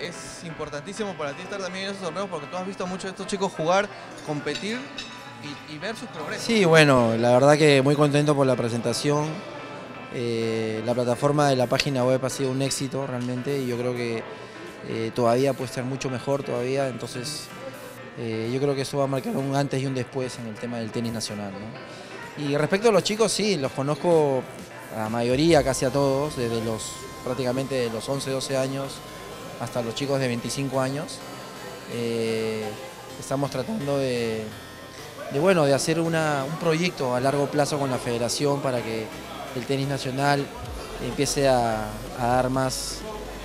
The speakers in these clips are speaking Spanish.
es importantísimo para ti estar también en esos torneos porque tú has visto a muchos de estos chicos jugar, competir y, ver sus progresos. Sí, bueno, la verdad que muy contento por la presentación. Eh, la plataforma de la página web ha sido un éxito realmente y yo creo que eh, todavía puede estar mucho mejor todavía, entonces eh, yo creo que eso va a marcar un antes y un después en el tema del tenis nacional. Y respecto a los chicos, sí, los conozco a la mayoría, casi a todos, desde los prácticamente de los 11, 12 años hasta los chicos de 25 años. estamos tratando de, de, bueno, de hacer un proyecto a largo plazo con la federación para que el tenis nacional empiece a, dar más,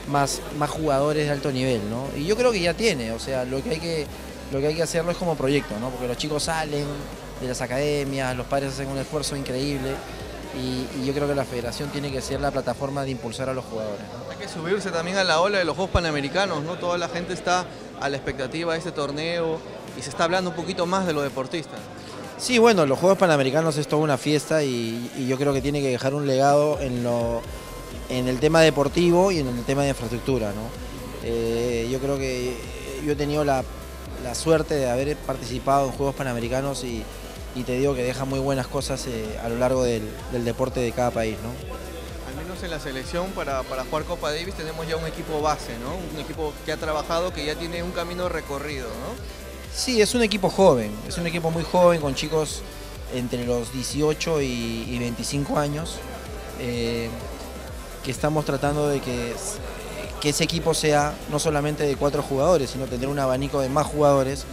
más, más jugadores de alto nivel. ¿no? Y yo creo que ya tiene, o sea, lo que hay que, lo que, hay que hacerlo es como proyecto, ¿no? porque los chicos salen de las academias, los padres hacen un esfuerzo increíble. Y, yo creo que la federación tiene que ser la plataforma de impulsar a los jugadores. Hay que subirse también a la ola de los Juegos Panamericanos, ¿no? Toda la gente está a la expectativa de este torneo, y se está hablando un poquito más de los deportistas. Sí, bueno, los Juegos Panamericanos es toda una fiesta y, yo creo que tiene que dejar un legado en, lo, en el tema deportivo y en el tema de infraestructura. ¿no? Eh, yo creo que yo he tenido la, suerte de haber participado en Juegos Panamericanos y, te digo que deja muy buenas cosas eh, a lo largo del, deporte de cada país. ¿no? Al menos en la selección para, para jugar Copa Davis tenemos ya un equipo base, ¿no? un equipo que ha trabajado, que ya tiene un camino recorrido. ¿no? Sí, es un equipo joven, es un equipo muy joven con chicos entre los 18 y, 25 años, eh, que estamos tratando de que, que, ese equipo sea no solamente de cuatro jugadores, sino tener un abanico de más jugadores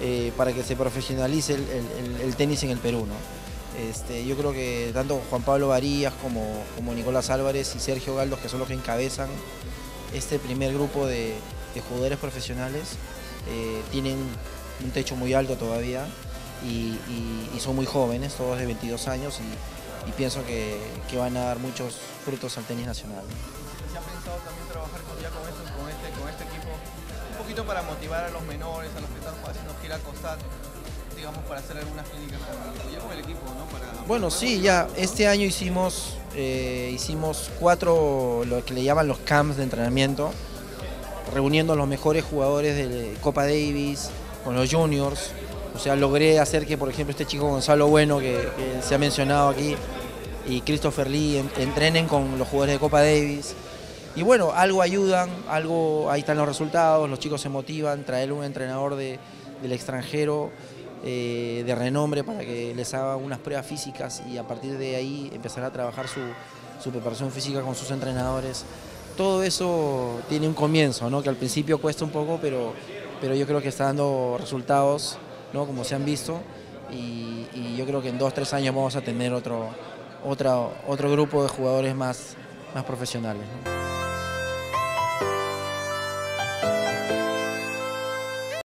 eh, para que se profesionalice el, tenis en el Perú. Este, yo creo que tanto Juan Pablo Varías como, Nicolás Álvarez y Sergio Galdos, que son los que encabezan este primer grupo de jugadores profesionales, eh, tienen un techo muy alto todavía y, son muy jóvenes, todos de 22 años y, pienso que, van a dar muchos frutos al tenis nacional. ¿Se ha pensado también trabajar con, este, este, equipo poquito para motivar a los menores, a los que están haciendo gira costar, digamos, para hacer algunas clínicas con, el equipo, ¿no? bueno, sí, ya este año hicimos, eh, hicimos cuatro, lo que le llaman los camps de entrenamiento, reuniendo a los mejores jugadores de Copa Davis, con los juniors. O sea, logré hacer que, por ejemplo, este chico Gonzalo Bueno, que, se ha mencionado aquí, y Christopher Lee entrenen con los jugadores de Copa Davis. Y bueno, algo ayudan, algo ahí están los resultados, los chicos se motivan, traer un entrenador del extranjero eh, de renombre para que les haga unas pruebas físicas y a partir de ahí empezar a trabajar su, su preparación física con sus entrenadores todo eso tiene un comienzo, ¿no? que al principio cuesta un poco, pero, pero yo creo que está dando resultados, ¿no? como se han visto, y, yo creo que en dos, tres años vamos a tener otro, otro grupo de jugadores más, más profesionales.